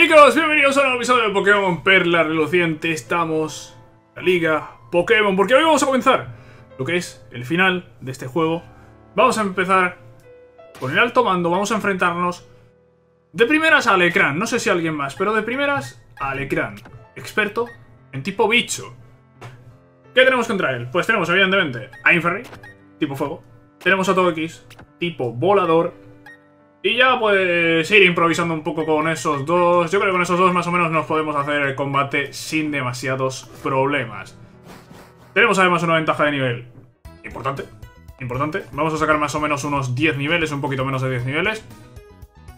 Chicos, bienvenidos a un nuevo episodio de Pokémon Perla Reluciente. Estamos en la Liga Pokémon, porque hoy vamos a comenzar lo que es el final de este juego. Vamos a empezar con el alto mando, vamos a enfrentarnos de primeras a Alecran. No sé si alguien más, pero de primeras a Alecran. Experto en tipo bicho. ¿Qué tenemos contra él? Pues tenemos evidentemente a Inferry, tipo fuego. Tenemos a Togekiss, tipo volador. Y ya pues ir improvisando un poco con esos dos. Yo creo que con esos dos más o menos nos podemos hacer el combate sin demasiados problemas. Tenemos además una ventaja de nivel importante. Importante. Vamos a sacar más o menos unos 10 niveles, un poquito menos de 10 niveles.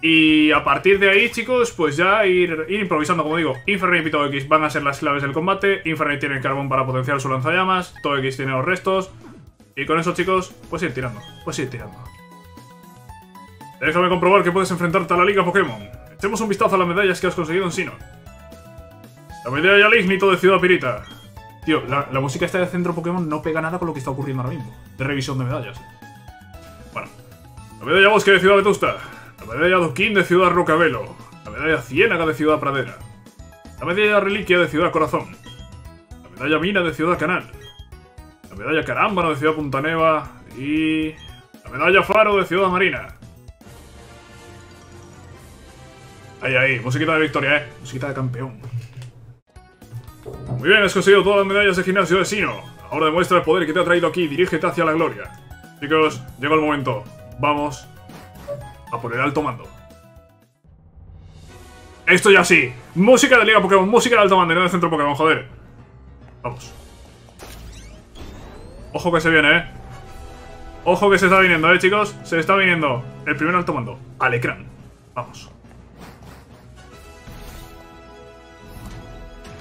Y a partir de ahí, chicos, pues ya ir, improvisando, como digo. Infernape y Togekiss van a ser las claves del combate. Infernape tiene el carbón para potenciar su lanzallamas. Togekiss tiene los restos. Y con eso, chicos, pues ir tirando. Pues ir tirando. Déjame comprobar que puedes enfrentarte a la Liga Pokémon. Echemos un vistazo a las medallas que has conseguido en Sinnoh. La medalla al de Ciudad Pirita. Tío, la, la música esta de Centro Pokémon no pega nada con lo que está ocurriendo ahora mismo. De revisión de medallas. Bueno. La medalla Bosque de Ciudad Vetusta. La medalla Doquín de Ciudad Rocabelo. La medalla Ciénaga de Ciudad Pradera. La medalla Reliquia de Ciudad Corazón. La medalla Mina de Ciudad Canal. La medalla Carámbano de Ciudad Puntaneva. Y... La medalla Faro de Ciudad Marina. Ahí, ahí, musiquita de victoria, eh. Musiquita de campeón. Muy bien, has conseguido todas las medallas de gimnasio de Sino. Ahora demuestra el poder que te ha traído aquí. Dirígete hacia la gloria. Chicos, llegó el momento. Vamos a por el alto mando. Esto ya sí. Música de Liga Pokémon, música de alto mando, no de centro Pokémon, joder. Vamos. Ojo que se viene, eh. Ojo que se está viniendo, eh, chicos. Se está viniendo el primer alto mando. Al ecrán. Vamos.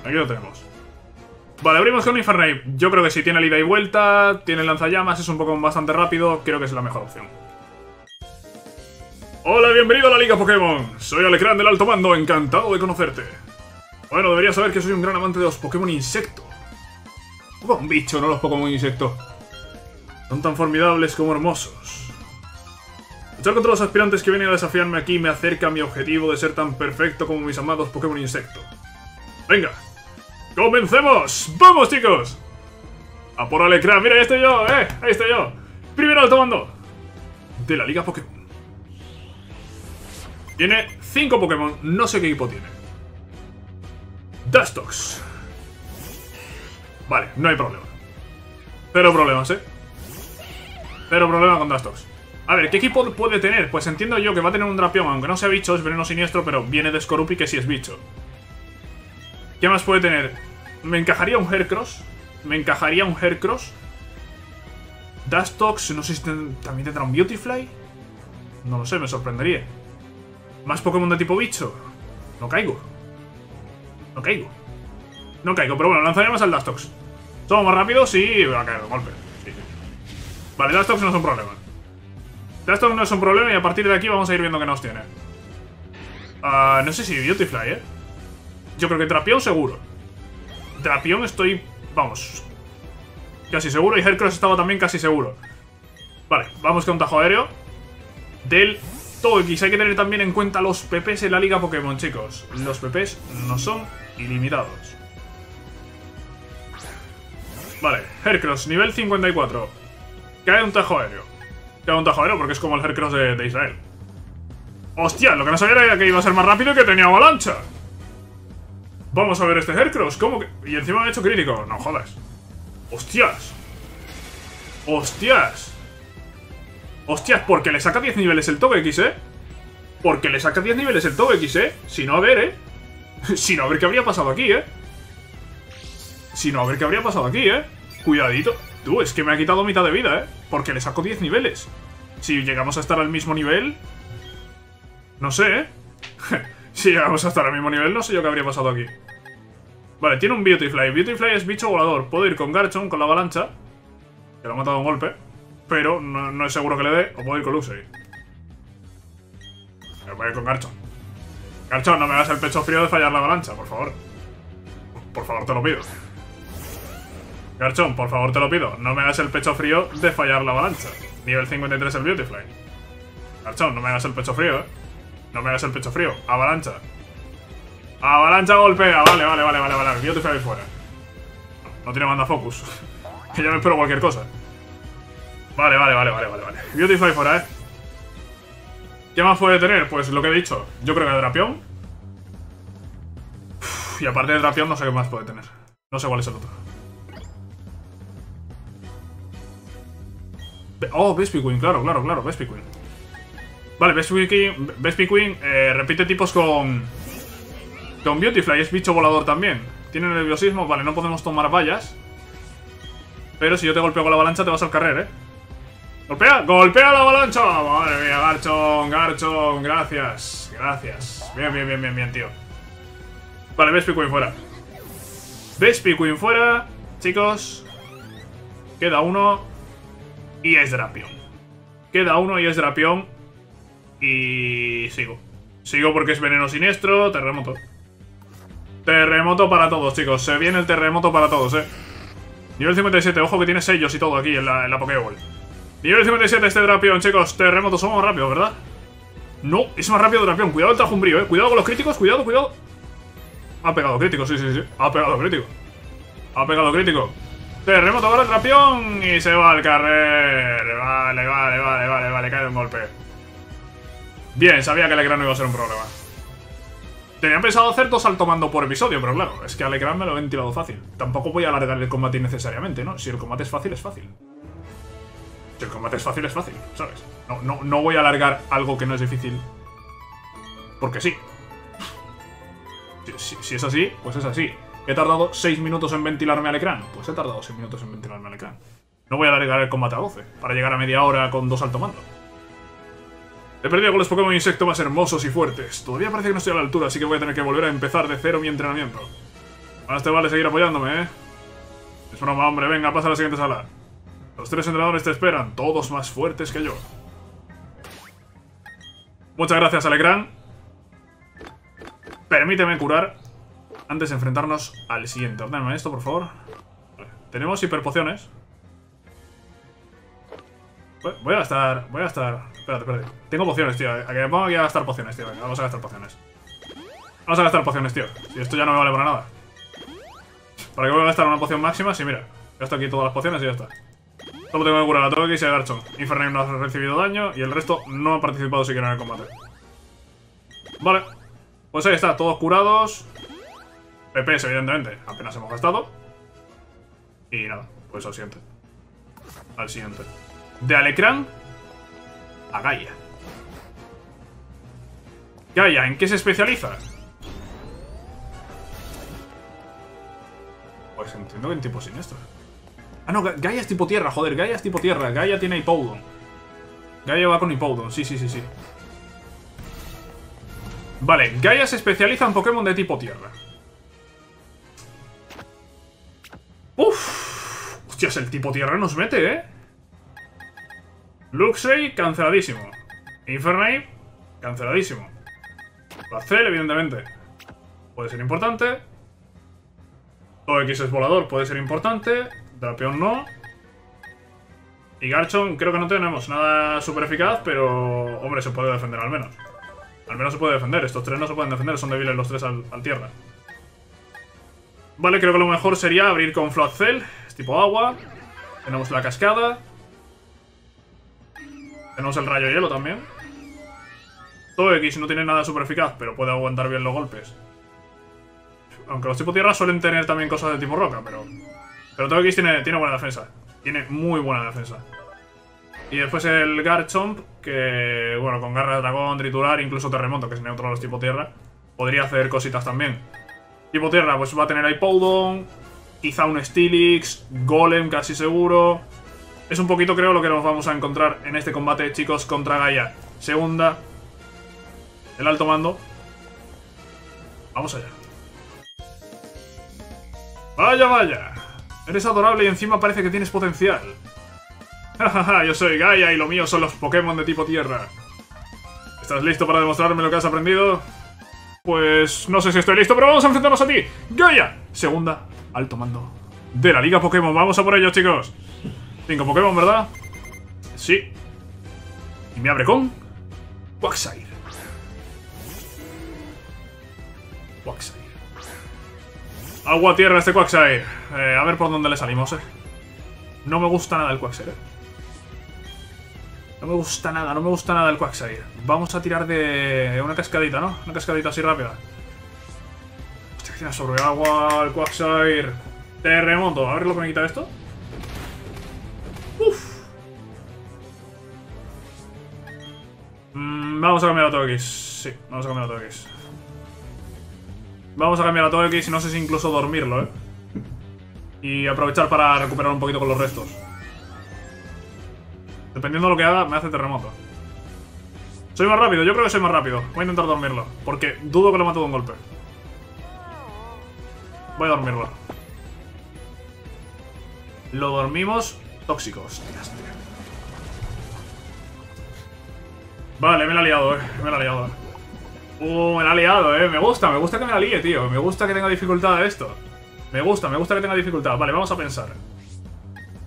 Aquí lo tenemos. Vale, abrimos con Infernape. Yo creo que si tiene el ida y vuelta, tiene lanzallamas, es un poco bastante rápido, creo que es la mejor opción. Hola, bienvenido a la Liga Pokémon. Soy Alecrán del Alto Mando, encantado de conocerte. Bueno, deberías saber que soy un gran amante de los Pokémon Insecto. Un bicho, no los Pokémon Insecto. Son tan formidables como hermosos. Luchar contra los aspirantes que vienen a desafiarme aquí me acerca a mi objetivo de ser tan perfecto como mis amados Pokémon Insecto. Venga, ¡Comencemos! ¡Vamos, chicos! A por Alecrán. Mira, ahí estoy yo, ¿eh? Ahí estoy yo. Primero alto mando. De la Liga Pokémon. Tiene 5 Pokémon. No sé qué equipo tiene. Dustox. Vale, no hay problema. Cero problemas, ¿eh? Cero problema con Dustox. A ver, ¿qué equipo puede tener? Pues entiendo yo que va a tener un Drapion, aunque no sea bicho, es veneno siniestro, pero viene de Skorupi que sí es bicho. ¿Qué más puede tener? Me encajaría un Hercross. Me encajaría un Hercross. Dustox, no sé si también tendrá un Beautyfly. No lo sé, me sorprendería. ¿Más Pokémon de tipo bicho? No caigo. No caigo. No caigo, pero bueno, lanzaríamos al Dustox. Somos más rápidos y va a caer de golpe. Vale, Dustox no es un problema. Dustox no es un problema y a partir de aquí vamos a ir viendo qué nos tiene. Uh, no sé si Beautyfly, ¿eh? Yo creo que Trapión seguro. Trapión estoy... Vamos. Casi seguro. Y Hercross estaba también casi seguro. Vale, vamos con tajo aéreo. Del Togekiss. Hay que tener también en cuenta los PPs en la Liga Pokémon, chicos. Los PPs no son ilimitados. Vale, Hercross, nivel 54. Cae un tajo aéreo. Cae un tajo aéreo porque es como el Hercross de, de Israel. ¡Hostia! Lo que no sabía era que iba a ser más rápido y que tenía avalancha. Vamos a ver este Hercross, ¿cómo que...? Y encima me ha hecho crítico, no jodas. ¡Hostias! ¡Hostias! ¡Hostias! Porque le saca 10 niveles el Togekiss, ¿eh? Porque le saca 10 niveles el Togekiss, ¿eh? Si no, a ver, ¿eh? si no, a ver qué habría pasado aquí, ¿eh? Si no, a ver qué habría pasado aquí, ¿eh? Cuidadito. Tú, es que me ha quitado mitad de vida, ¿eh? Porque le saco 10 niveles. Si llegamos a estar al mismo nivel... No sé, ¿eh? Si llegamos a estar al mismo nivel, no sé yo qué habría pasado aquí. Vale, tiene un Beautyfly. Beautyfly es bicho volador. Puedo ir con Garchomp, con la avalancha. Que lo ha matado un golpe. Pero no, es seguro que le dé. O puedo ir con Luxray. Me voy a ir con Garchomp. Garchomp, no me hagas el pecho frío de fallar la avalancha, por favor. Por favor, te lo pido. Garchomp, por favor, te lo pido. No me hagas el pecho frío de fallar la avalancha. Nivel 53 el Beautyfly. Garchomp, no me hagas el pecho frío, eh. No me hagas el pecho frío. Avalancha. Avalancha golpea. Vale, vale, vale, vale, vale. Beautify ahí fuera. No tiene manda focus. que ya me espero cualquier cosa. Vale, vale, vale, vale, vale, vale. Beautify fuera, eh. ¿Qué más puede tener? Pues lo que he dicho. Yo creo que Drapion. y aparte de Drapion no sé qué más puede tener. No sé cuál es el otro. Oh, Bespy Queen, claro, claro, claro, Bespy Queen. Vale, Bespy Queen, Bespy Queen eh, repite tipos con... Con Beautyfly, es bicho volador también. Tiene nerviosismo, vale, no podemos tomar vallas. Pero si yo te golpeo con la avalancha te vas al carrer, ¿eh? ¡Golpea! ¡Golpea la avalancha! Madre mía, Garchon, Garchon, gracias. Gracias. Bien, bien, bien, bien, bien, tío. Vale, Bespy Queen fuera. Bespy Queen fuera. Chicos. Queda uno. Y es Drapion. Queda uno y es Drapion. Y sigo. Sigo porque es veneno siniestro, terremoto. Terremoto para todos, chicos. Se viene el terremoto para todos, eh. Nivel 57, ojo que tiene sellos y todo aquí en la, en la Pokéball. Nivel 57 este Drapion, chicos. Terremoto, somos rápidos, ¿verdad? No, es más rápido Drapion. Cuidado el trajumbrío, eh. Cuidado con los críticos, cuidado, cuidado. Ha pegado crítico, sí, sí, sí. Ha pegado crítico. Ha pegado crítico. Terremoto ahora Drapion y se va al carrer. Vale, vale, vale, vale, vale. Cae un golpe. Bien, sabía que Alecran no iba a ser un problema. Tenía pensado hacer dos mando por episodio, pero claro, es que Alecran me lo he ventilado fácil. Tampoco voy a alargar el combate innecesariamente, ¿no? Si el combate es fácil, es fácil. Si el combate es fácil, es fácil, ¿sabes? No, no, no voy a alargar algo que no es difícil. Porque sí. Si, es así, pues es así. ¿He tardado 6 minutos en ventilarme al ecrán? Pues he tardado 6 minutos en ventilarme al ecrán. No voy a alargar el combate a 12, para llegar a media hora con dos alto mando. He perdido con los Pokémon insecto más hermosos y fuertes. Todavía parece que no estoy a la altura, así que voy a tener que volver a empezar de cero mi entrenamiento. Más te vale seguir apoyándome, ¿eh? Es broma, hombre. Venga, pasa a la siguiente sala. Los tres entrenadores te esperan, todos más fuertes que yo. Muchas gracias, Alecran. Permíteme curar antes de enfrentarnos al siguiente. Ordename esto, por favor. Tenemos hiperpociones. Voy a gastar... Voy a gastar... Espérate, espérate. Tengo pociones, tío. A que me pongo aquí a gastar pociones, tío. vamos a gastar pociones. Vamos a gastar pociones, tío. Si esto ya no me vale para nada. ¿Para qué voy a gastar una poción máxima? Sí, mira. Gasto aquí todas las pociones y ya está. Solo tengo que curar a Togekiss y a Garchomp. Infernape no ha recibido daño y el resto no ha participado siquiera en el combate. Vale. Pues ahí está, todos curados. PPs, evidentemente, apenas hemos gastado. Y nada, pues al siguiente. Al siguiente. De Alecran a Gaia. Gaia, ¿en qué se especializa? Pues entiendo que en tipo siniestro. Ah, no, Gaia es tipo tierra, joder, Gaia es tipo tierra. Gaia tiene Hippowdon. Gaia va con Hippowdon, sí, sí, sí, sí. Vale, Gaia se especializa en Pokémon de tipo tierra. Uf. Hostias, el tipo tierra nos mete, ¿eh? Luxray, canceladísimo. Infernape, canceladísimo. Bacel, evidentemente. Puede ser importante. X es volador, puede ser importante. Drapion no. Y Garchomp creo que no tenemos nada súper eficaz, pero... Hombre, se puede defender al menos. Al menos se puede defender. Estos tres no se pueden defender, son débiles los tres al, tierra. Vale, creo que lo mejor sería abrir con Floatzel. Es tipo agua. Tenemos la cascada. Tenemos el rayo hielo también. Todo X no tiene nada súper eficaz, pero puede aguantar bien los golpes. Aunque los tipos tierra suelen tener también cosas de tipo roca, pero... Pero todo X tiene, tiene buena defensa. Tiene muy buena defensa. Y después el Garchomp, que, bueno, con garra de dragón, triturar, incluso terremoto, que es neutro a los tipo tierra, podría hacer cositas también. Tipo tierra, pues va a tener Hippowdon, quizá un Steelix, Golem casi seguro, es un poquito, creo, lo que nos vamos a encontrar en este combate, chicos, contra Gaia. Segunda. El alto mando. Vamos allá. Vaya, vaya. Eres adorable y encima parece que tienes potencial. Jajaja, yo soy Gaia y lo mío son los Pokémon de tipo tierra. ¿Estás listo para demostrarme lo que has aprendido? Pues no sé si estoy listo, pero vamos a enfrentarnos a ti. Gaia, segunda, alto mando de la Liga Pokémon. Vamos a por ello, chicos. Cinco Pokémon, ¿verdad? Sí. Y me abre con... Quagsire. Quagsire. Agua, tierra, este Quagsire. Eh, a ver por dónde le salimos, eh. No me gusta nada el Quagsire. No me gusta nada, no me gusta nada el Quagsire. Vamos a tirar de una cascadita, ¿no? Una cascadita así rápida. Hostia, que tiene sobre agua el Quagsire. Terremoto. A ver lo que me quita esto. Mm, vamos a cambiar a X. Sí, vamos a cambiar a X. Vamos a cambiar a X y no sé si incluso dormirlo, ¿eh? Y aprovechar para recuperar un poquito con los restos. Dependiendo de lo que haga, me hace terremoto. Soy más rápido, yo creo que soy más rápido. Voy a intentar dormirlo, porque dudo que lo mato de un golpe. Voy a dormirlo. Lo dormimos. Tóxicos. Vale, me la ha liado, eh. Me la ha liado. Uh, me la ha liado, eh. Me gusta, me gusta que me la líe, tío. Me gusta que tenga dificultad esto. Me gusta, me gusta que tenga dificultad. Vale, vamos a pensar.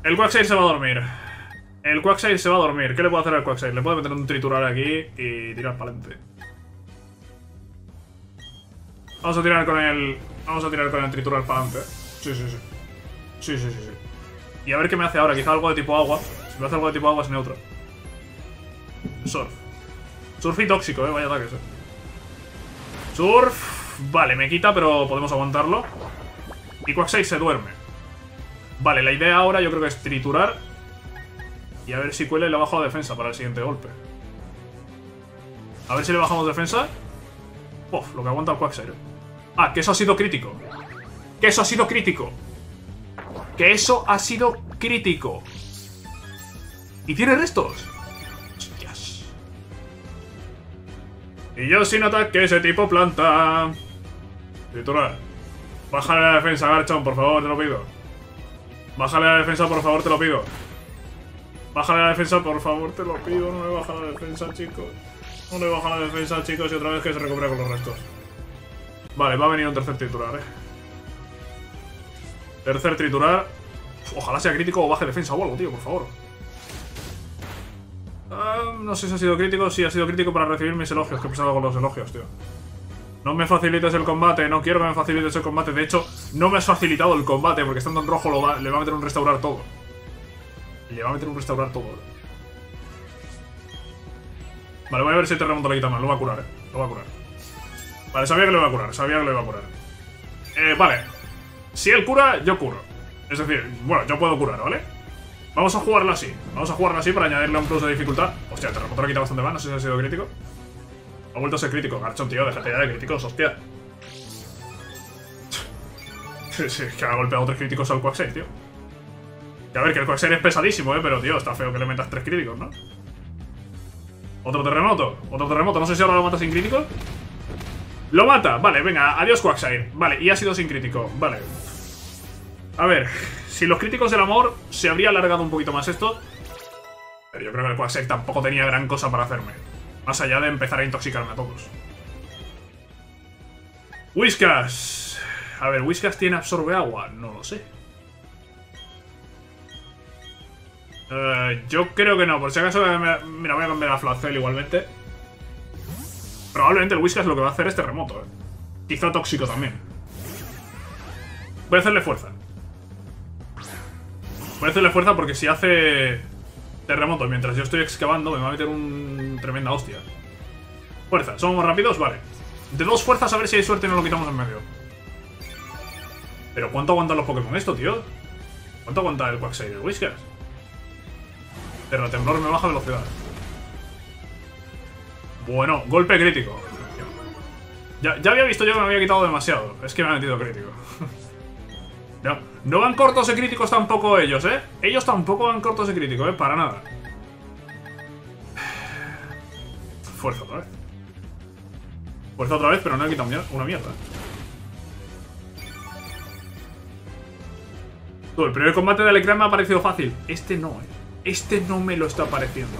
El Quagsire se va a dormir. El Quagsire se va a dormir. ¿Qué le puedo hacer al Quagsire? Le puedo meter un triturar aquí y tirar para adelante. Vamos a tirar con el... Vamos a tirar con el triturar para adelante. Sí, sí, sí. Sí, sí, sí, sí. Y a ver qué me hace ahora. Quizá algo de tipo agua. Si me hace algo de tipo agua es neutro. Surf. Surf y tóxico, eh. Vaya ataques, eh. Surf. Vale, me quita, pero podemos aguantarlo. Y Quagsire se duerme. Vale, la idea ahora yo creo que es triturar. Y a ver si cuela y le bajo la defensa para el siguiente golpe. A ver si le bajamos defensa. Uf, lo que aguanta el Quagsire. Ah, que eso ha sido crítico. Que eso ha sido crítico. Que eso ha sido crítico. ¿Y tiene restos? Y yo sin ataque ese tipo planta. Triturar. Bájale la defensa, Garchon, por favor, te lo pido. Bájale la defensa, por favor, te lo pido. Bájale la defensa, por favor, te lo pido. No le baja la defensa, chicos. No le baja la defensa, chicos, y otra vez que se recupera con los restos. Vale, va a venir un tercer triturar, eh. Tercer triturar. Ojalá sea crítico o baje defensa o algo, tío, por favor. Ah, no sé si ha sido crítico. Sí, ha sido crítico para recibir mis elogios. He pesado con los elogios, tío. No me facilites el combate, no quiero que me facilites el combate. De hecho, no me has facilitado el combate porque estando en rojo le va a meter un restaurar todo. Le va a meter un restaurar todo. Vale, voy a ver si el terremoto le quita más. Lo va a curar, eh. Lo va a curar. Vale, sabía que lo iba a curar, sabía que lo iba a curar. Eh, vale. Si él cura, yo curo. Es decir, bueno, yo puedo curar, ¿vale? Vamos a jugarlo así. Vamos a jugarlo así para añadirle un plus de dificultad. Hostia, el terremoto le quita bastante más, no sé si ha sido crítico. Ha vuelto a ser crítico. Garchon, tío, déjate ya de críticos, hostia. Sí, sí, que ha golpeado tres críticos al Quagsire, tío. Y a ver, que el Quagsire es pesadísimo, eh, pero tío, está feo que le metas tres críticos, ¿no? Otro terremoto, otro terremoto. No sé si ahora lo mata sin crítico. Lo mata, vale, venga, adiós Quagsire. Vale, y ha sido sin crítico, vale. A ver, si los críticos del amor se habría alargado un poquito más esto. Pero yo creo que el Quagsire tampoco tenía gran cosa para hacerme. Más allá de empezar a intoxicarme a todos. Whiskas. A ver, ¿Whiskas tiene absorbe agua? No lo sé. Uh, yo creo que no. Por si acaso, mira, voy a cambiar a Flacel igualmente. Probablemente el Whiskas lo que va a hacer es terremoto. ¿eh? Quizá tóxico también. Voy a hacerle fuerza. Voy a hacerle fuerza porque si hace terremoto mientras yo estoy excavando me va a meter un tremenda hostia. Fuerza, ¿somos rápidos? Vale. De dos fuerzas a ver si hay suerte y no lo quitamos en medio. Pero ¿cuánto aguantan los Pokémon esto, tío? ¿Cuánto aguanta el Quagsire? ¿El Whiskas? Pero temblor me baja velocidad. Bueno, golpe crítico. Ya, ya, había visto yo que me había quitado demasiado. Es que me ha metido crítico. no, no van cortos de críticos tampoco ellos, ¿eh? Ellos tampoco van cortos de crítico, ¿eh? Para nada. Fuerza otra vez. Fuerza otra vez, pero no he quitado una mierda. Tú, el primer combate de Alecran me ha parecido fácil. Este no, ¿eh? Este no me lo está pareciendo.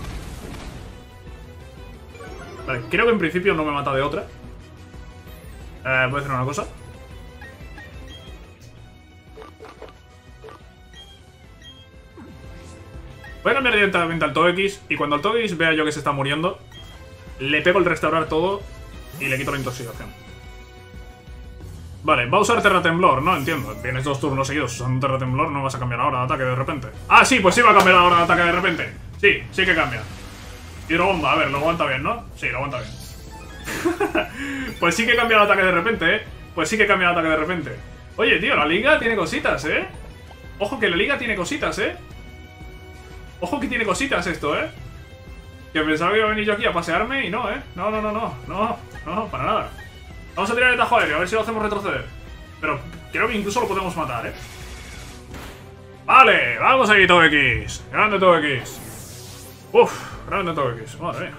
Vale, creo que en principio no me mata de otra. Eh, voy a hacer una cosa. Voy a cambiar directamente al Togekiss y cuando el Togekiss vea yo que se está muriendo, le pego el restaurar todo y le quito la intoxicación. Vale, va a usar Terra Temblor, ¿no? Entiendo. Tienes dos turnos seguidos usando Terra Temblor, no vas a cambiar ahora de ataque de repente. Ah, sí, pues sí va a cambiar ahora de ataque de repente. Sí, sí que cambia. Hidrobomba, a ver, lo aguanta bien, ¿no? Sí, lo aguanta bien. pues sí que cambia el ataque de repente, ¿eh? Pues sí que cambia el ataque de repente. Oye, tío, la liga tiene cositas, ¿eh? Ojo que la liga tiene cositas, ¿eh? Ojo que tiene cositas esto, ¿eh? Que pensaba que iba a venir yo aquí a pasearme y no, ¿eh? No, no, no, no, no, no, para nada. Vamos a tirar el tajo aéreo, a ver si lo hacemos retroceder. Pero creo que incluso lo podemos matar, ¿eh? Vale, vamos ahí, todo X. Grande todo. Uf, grande todo X. Madre mía.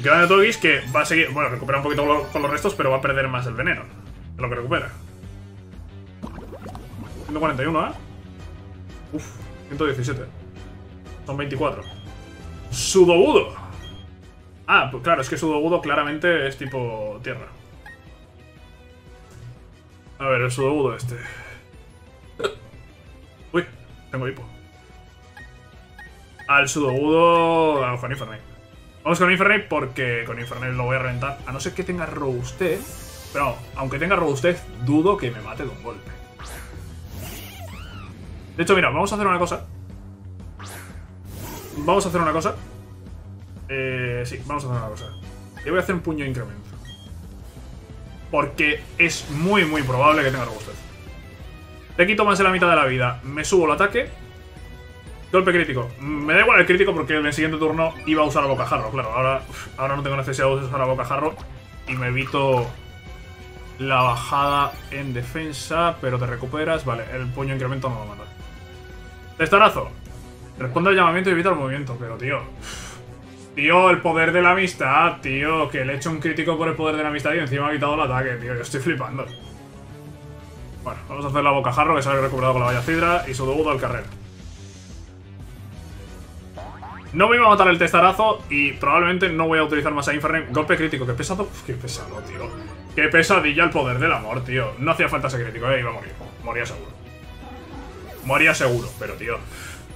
Grande todo que va a seguir... Bueno, recupera un poquito con los restos, pero va a perder más el veneno. De lo que recupera. 141, ¿eh? Uf, 117. Son 24. Sudobudo. Ah, pues claro, es que Sudobudo claramente es tipo tierra. A ver, el Sudobudo este. Uy, tengo hipo. Al Sudobudo... Vamos con Infernape. Vamos con Infernape porque con Infernape lo voy a reventar. A no ser que tenga Robustez. Pero aunque tenga Robustez, dudo que me mate de un golpe. De hecho, mira, vamos a hacer una cosa. Vamos a hacer una cosa. Eh, sí, vamos a hacer una cosa. Le voy a hacer un puño de incremento. Porque es muy, muy probable que tenga robustez. Le quito más de la mitad de la vida. Me subo el ataque. Golpe crítico. Me da igual el crítico porque en el siguiente turno iba a usar a bocajarro. Claro, ahora, ahora no tengo necesidad de usar a bocajarro. Y me evito la bajada en defensa. Pero te recuperas. Vale, el puño incremento no lo mata. Testarazo. Responde al llamamiento y evita el movimiento. Pero, tío... Tío, el poder de la amistad, tío. Que le he hecho un crítico por el poder de la amistad y encima ha quitado el ataque, tío. Yo estoy flipando. Bueno, vamos a hacer la bocajarro que sale recuperado con la valla cidra y su debut al carrera. No me iba a matar el testarazo y probablemente no voy a utilizar más a Infername. Golpe crítico, qué pesado. Qué pesado, tío. Qué pesadilla el poder del amor, tío. No hacía falta ese crítico, eh. Iba a morir. Moría seguro. Moría seguro, pero tío.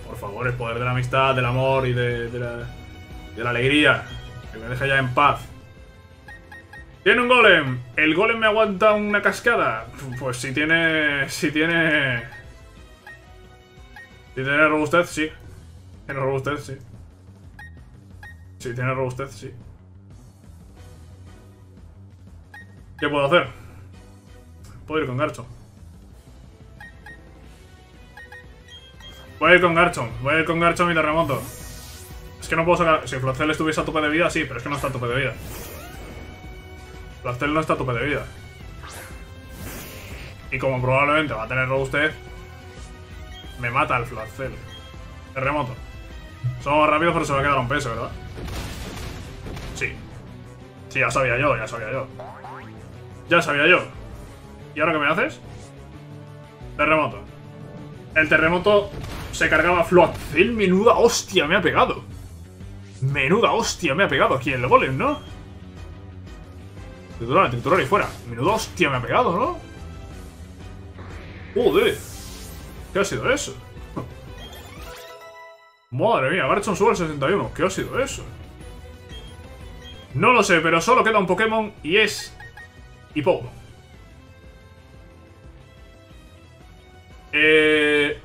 Por favor, el poder de la amistad, del amor y de la de la alegría. Que me deja ya en paz. Tiene un golem. ¿El golem me aguanta una cascada? Pues si tiene... Si tiene... Si tiene robustez, sí. Tiene robustez, sí. Si tiene robustez, sí. ¿Qué puedo hacer? Puedo ir con Garchomp. Voy a ir con Garchomp. Voy a ir con Garchomp y terremoto que no puedo sacar... Si Flacel estuviese a tope de vida, sí, pero es que no está a tope de vida. Flacel no está a tope de vida. Y como probablemente va a tener robustez, me mata el Flacel. Terremoto. Somos rápidos, pero se va a quedar un peso, ¿verdad? Sí. Sí, ya sabía yo, ya sabía yo. Ya sabía yo. ¿Y ahora qué me haces? Terremoto. El terremoto se cargaba Floacel. Menuda hostia me ha pegado. Menuda hostia me ha pegado aquí el golem, ¿no? Triturar, triturar y fuera. Menuda hostia me ha pegado, ¿no? Joder. ¿Qué ha sido eso? Madre mía, Garchomp sube al 61. ¿Qué ha sido eso? No lo sé, pero solo queda un Pokémon y es... Hippowdon. Eh...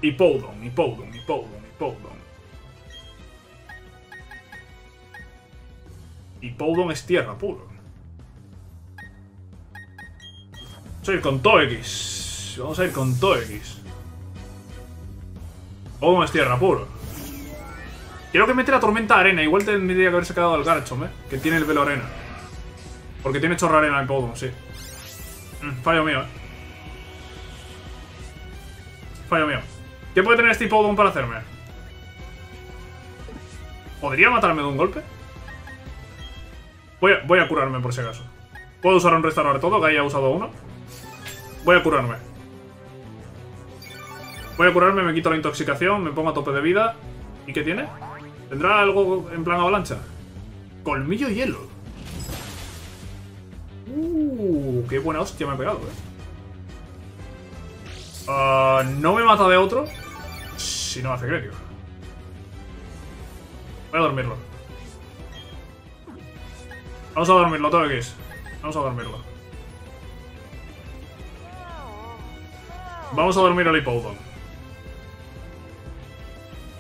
Hippowdon, Hippowdon, Hippowdon, Hippowdon. Y Poudon es tierra puro. Vamos a ir con Toex. Vamos a ir con Toex. Poudon es tierra puro. Quiero que mete la tormenta arena. Igual tendría que haberse quedado al Garchomp, ¿eh? Que tiene el velo arena. Porque tiene chorra arena el Poudon, sí. Mm, fallo mío, ¿eh? Fallo mío. ¿Qué puede tener este Poudon para hacerme? ¿Podría matarme de un golpe? Voy a, curarme por si acaso. Puedo usar un restaurar todo, que haya usado uno. Voy a curarme. Voy a curarme, me quito la intoxicación, me pongo a tope de vida. ¿Y qué tiene? ¿Tendrá algo en plan avalancha? Colmillo hielo. Uh, qué buena hostia me ha pegado, eh. Uh, no me mata de otro si no hace crítico. Voy a dormirlo. Vamos a dormirlo, todo X. Vamos a dormirlo. Vamos a dormir al Hippodon.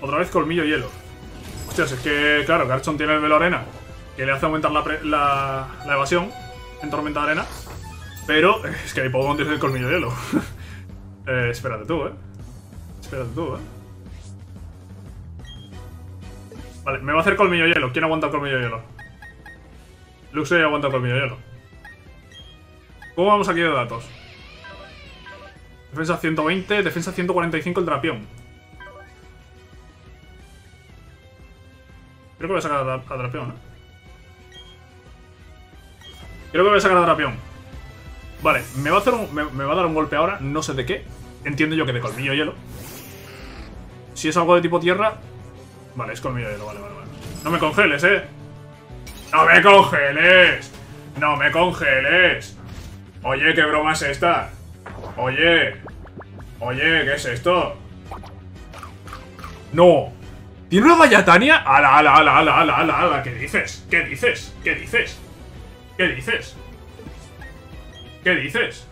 Otra vez colmillo hielo. Hostias, es que, claro, Garchon tiene el velo arena, que le hace aumentar la, la, la evasión en tormenta de arena. Pero es que el Hippodon tiene el colmillo hielo. eh, espérate tú, eh. Espérate tú, eh. Vale, me va a hacer colmillo hielo. ¿Quién aguanta colmillo hielo? Luxury aguanta colmillo hielo. ¿Cómo vamos aquí de datos? Defensa 120, defensa 145 el drapión. Creo que voy a sacar a, drapión, ¿eh? Creo que voy a sacar a drapión. Vale, me va a hacer me, me va a dar un golpe ahora, no sé de qué. Entiendo yo que de colmillo hielo. Si es algo de tipo tierra... Vale, es colmillo hielo, vale, vale, vale. No me congeles, ¿eh? ¡No me congeles! ¡No me congeles! Oye, ¿qué broma es esta? Oye. Oye, ¿qué es esto? ¡No! ¿Tiene una valla Tania? ¡Ala, ala, ala, ala, ala, ala, ala! ¿Qué dices? ¿Qué dices? ¿Qué dices? ¿Qué dices? ¿Qué dices?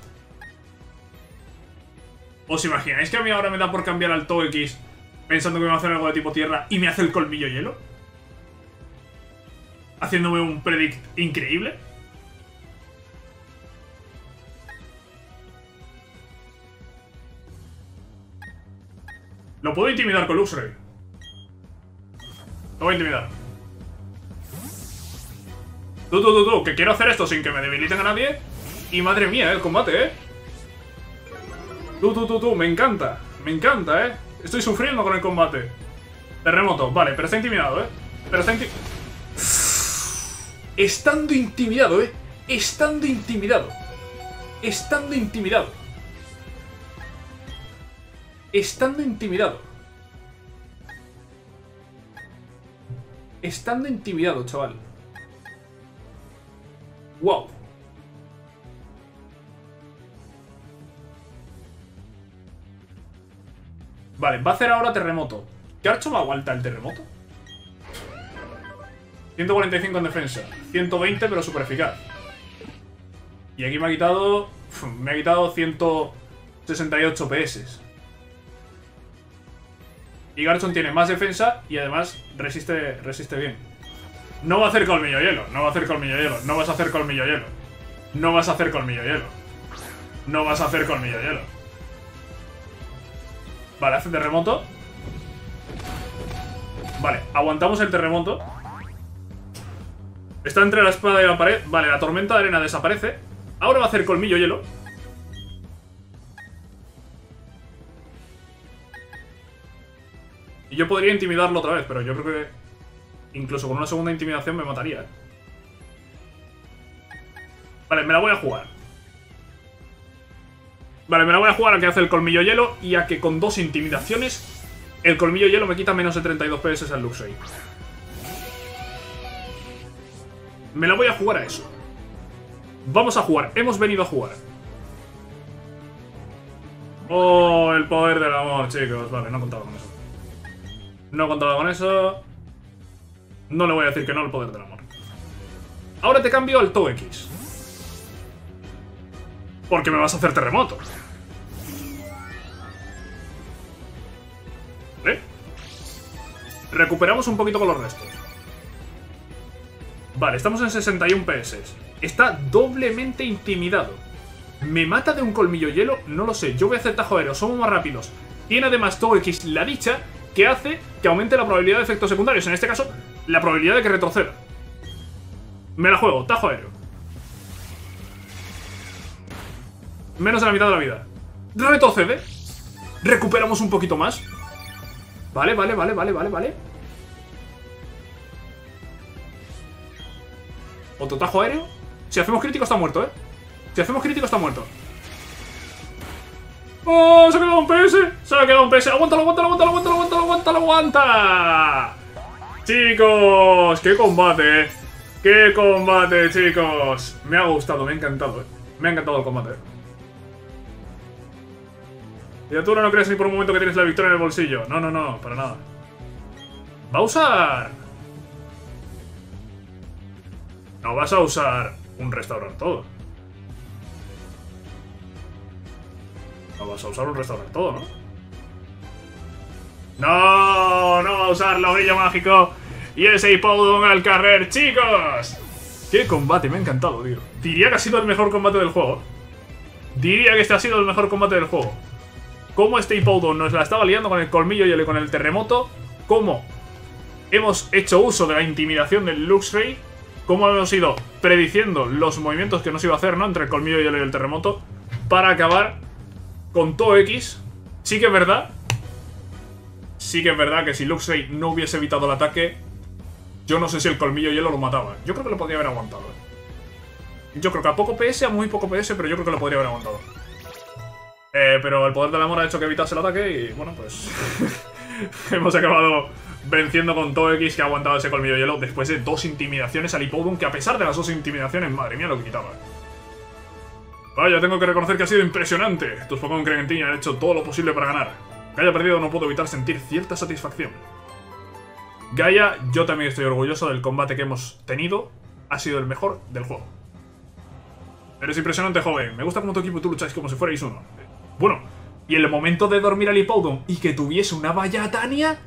¿Os imagináis que a mí ahora me da por cambiar al X pensando que me va a hacer algo de tipo tierra y me hace el colmillo hielo? Haciéndome un predict increíble. Lo puedo intimidar con Luxray. Lo voy a intimidar. Tú, tú, tú, tú, que quiero hacer esto sin que me debiliten a nadie. Y madre mía, el combate, ¿eh? Tú, tú, tú, tú, me encanta. Me encanta, ¿eh? Estoy sufriendo con el combate. Terremoto, vale, pero está intimidado, ¿eh? Pero está intimidado. Estando intimidado, ¿eh? Estando intimidado. Estando intimidado. Estando intimidado. Estando intimidado, chaval. Wow. Vale, va a hacer ahora terremoto. ¿Qué archo me aguanta el terremoto? 145 en defensa. 120, pero super eficaz. Y aquí me ha quitado... Me ha quitado 168 PS. Y Garchon tiene más defensa y además resiste, resiste bien. No va a hacer colmillo hielo, no va a hacer colmillo hielo, no vas a hacer colmillo hielo. No vas a hacer colmillo hielo. No vas a hacer colmillo hielo. Vale, hace terremoto. Vale, aguantamos el terremoto. Está entre la espada y la pared. Vale, la tormenta de arena desaparece. Ahora va a hacer colmillo hielo. Y yo podría intimidarlo otra vez, pero yo creo que incluso con una segunda intimidación me mataría. ¿eh? Vale, me la voy a jugar. Vale, me la voy a jugar a que hace el colmillo hielo y a que con dos intimidaciones el colmillo hielo me quita menos de 32 PS al Luxray. Me la voy a jugar a eso. Vamos a jugar, hemos venido a jugar. Oh, el poder del amor, chicos. Vale, no contaba con eso. No contaba con eso. No le voy a decir que no al poder del amor. Ahora te cambio al X. Porque me vas a hacer terremoto. ¿Eh? Recuperamos un poquito con los restos. Vale, estamos en 61 PS. Está doblemente intimidado. ¿Me mata de un colmillo hielo? No lo sé. Yo voy a hacer tajo aéreo. Somos más rápidos. Tiene además todo X la dicha que hace que aumente la probabilidad de efectos secundarios. En este caso, la probabilidad de que retroceda. Me la juego. Tajo aéreo. Menos de la mitad de la vida. Retrocede. Recuperamos un poquito más. Vale, vale, vale, vale, vale, vale. Otro tajo aéreo. Si hacemos crítico está muerto, ¿eh? Si hacemos crítico está muerto. ¡Oh! ¡Se ha quedado un PS! ¡Se ha quedado un PS! ¡Aguántalo, aguántalo, aguántalo, aguántalo, aguántalo, aguántalo, aguanta! Chicos, qué combate, ¡Qué combate, chicos! Me ha gustado, me ha encantado, eh. Me ha encantado el combate. Y tú no crees ni por un momento que tienes la victoria en el bolsillo. No, no, no, para nada. ¿Va a usar? No vas a usar un restaurar todo. No vas a usar un restaurar todo, ¿no? ¡No! ¡No va a usar el brillo mágico! Y ese Hippodon al carrer, chicos. ¡Qué combate! Me ha encantado, tío. Diría que ha sido el mejor combate del juego. Diría que este ha sido el mejor combate del juego. Cómo este Hippodon nos la estaba liando con el colmillo y con el terremoto. Cómo hemos hecho uso de la intimidación del Luxray. Cómo hemos ido prediciendo los movimientos que nos iba a hacer, ¿no? Entre el colmillo y el terremoto. Para acabar con todo X. Sí que es verdad. Sí que es verdad que si Luxray no hubiese evitado el ataque, yo no sé si el colmillo hielo lo mataba. Yo creo que lo podría haber aguantado. ¿eh? Yo creo que a poco PS, a muy poco PS, pero yo creo que lo podría haber aguantado. Eh, pero el poder del amor ha hecho que evitase el ataque y, bueno, pues... hemos acabado venciendo con todo X que ha aguantado ese colmillo hielo después de dos intimidaciones al Hippodon, que a pesar de las dos intimidaciones, madre mía, lo que quitaba. Vaya, tengo que reconocer que ha sido impresionante. Tus Pokémon creen han hecho todo lo posible para ganar. Que haya perdido no puedo evitar sentir cierta satisfacción. Gaia, yo también estoy orgulloso del combate que hemos tenido. Ha sido el mejor del juego. Eres impresionante, joven. Me gusta como tu equipo tú lucháis como si fuerais uno. Bueno, y en el momento de dormir al Hippodon y que tuviese una valla Tania,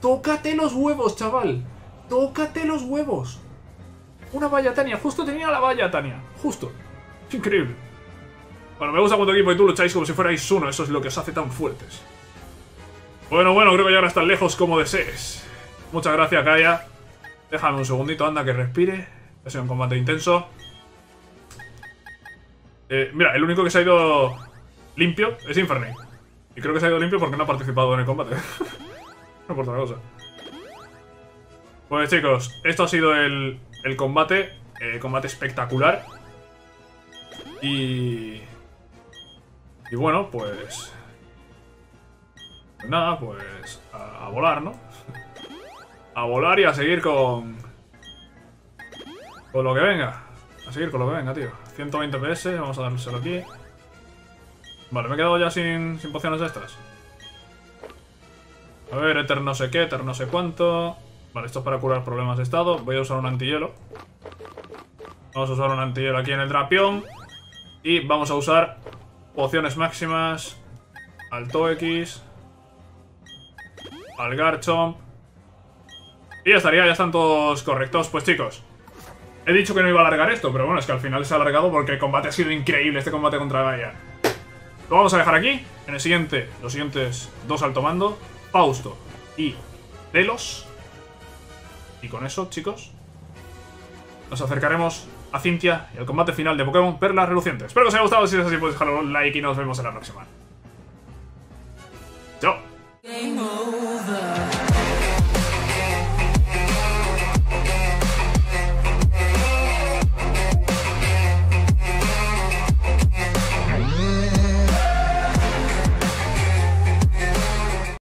tócate los huevos, chaval. Tócate los huevos. Una valla Tania. Justo tenía la valla Tania. Justo. Increíble. Bueno, me gusta tu equipo y tú lucháis como si fuerais uno. Eso es lo que os hace tan fuertes. Bueno, bueno, creo que ahora tan lejos como desees. Muchas gracias, Kaya. Déjame un segundito, anda, que respire. Ha sido un combate intenso. Eh, mira, el único que se ha ido limpio es Infernape. Y creo que se ha ido limpio porque no ha participado en el combate. no por otra cosa. Pues chicos, esto ha sido el, el combate. Eh, combate espectacular. Y... Y bueno, pues... pues nada, pues... a volar, ¿no? A volar y a seguir con... Con lo que venga. A seguir con lo que venga, tío. 120 PS, vamos a dárselo aquí. Vale, me he quedado ya sin, sin pociones extras. A ver, Ether no sé qué, Ether no sé cuánto. Vale, esto es para curar problemas de estado. Voy a usar un antihielo. Vamos a usar un antihielo aquí en el drapión. Y vamos a usar pociones máximas. Alto X. Al Garchomp. Y ya estaría, ya están todos correctos. Pues chicos, he dicho que no iba a alargar esto, pero bueno, es que al final se ha alargado porque el combate ha sido increíble, este combate contra Gaia. Lo vamos a dejar aquí. En el siguiente, los siguientes dos alto mando, Fausto y Delos. Y con eso, chicos, nos acercaremos a Cintia y al combate final de Pokémon Perla Reluciente. Espero que os haya gustado, si es así podéis dejarlo un like y nos vemos en la próxima.